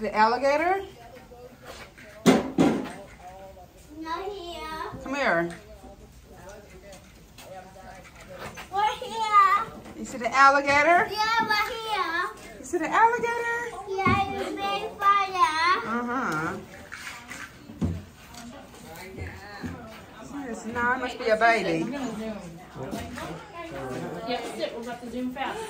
The alligator? Not here. Come here. We're here. You see the alligator? Yeah, we're here. You see the alligator? Yeah, it's big fire. Uh-huh. Yes, no, it must be a baby. Yeah, sit. We're about to zoom fast.